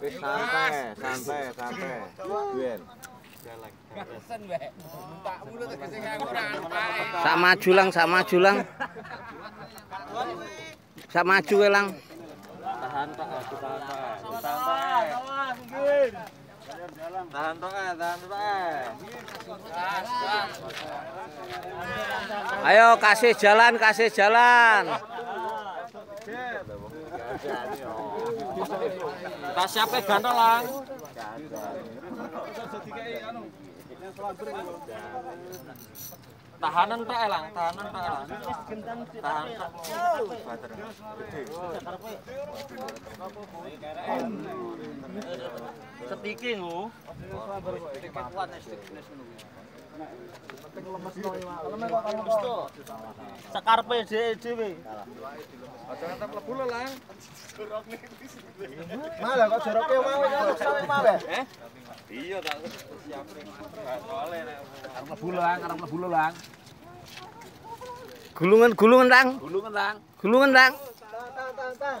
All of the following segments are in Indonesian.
Wis santai, santai, santai. Duen. Sak maju lang, sak maju lang. Sak maju we lang. Tahan tok, aku tahan. Santai. Awas, mungkin. Tahan tok, tahan tok. Ayo kasih jalan, kasih jalan. Tak siapa ganteng lang. Tahanan Pak Elang, tahanan Pak Elang. Tahanan. Setiki ngu. Setiki ngu. sekarpe dhewe dhewe. Aja tetep lebu lo lang malah kok joroke wae sampe malah eh? Iya tak siapne karep lebu lo lang arep lebu lo lang gulungan gulungan lang gulungan lang gulungan lang tang tang tang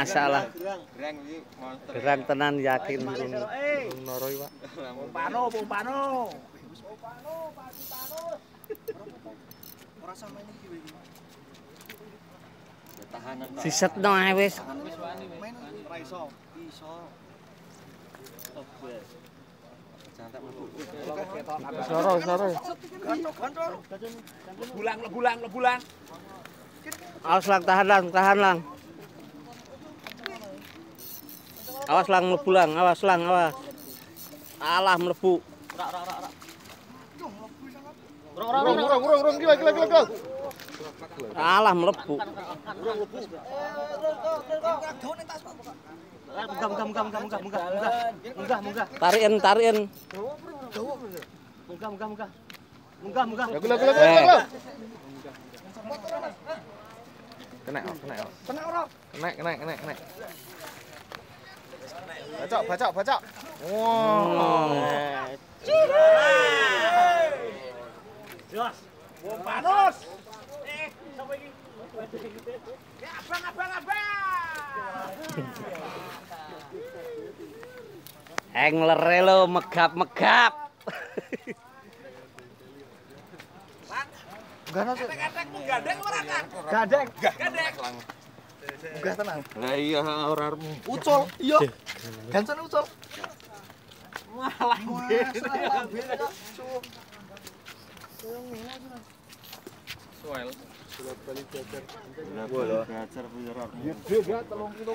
monster. Gerang tenan yakin noroi, Pak. Pano, pano. Tahanan tok. Siset no ae wis. Ora iso. Iso. Mlebu. Soro soro. Bulang, lebulang, lebulang. Awas lang, tahan lang, tahan lang. Awas lang mlebu lang, awas lang, awas. Alah mlebu. Urung urung urung urung gila gila gila gila. Alah mlebu. Munggah, munggah, munggah, munggah, munggah, munggah, munggah. Munggah, munggah. Tarikin, tarikin. Munggah, munggah, munggah. Munggah, munggah. Gila gila gila gila. Kena, kena. Kena ora? Kena, kena, kena, kena. Bacok bacok bacok. Hmm. Jos. Wong panos. Eh, sapa iki? Ya, abang, abang, abang. Englere lo megap-megap. Kadang menggadang ora kan? Gadeng. Gadang. Enggak tenang. Lah iya ora arepmu. Ucul. Iya. Gansen ucul. Malah Suel. Bola belajar belajar. Gede ya telung kilo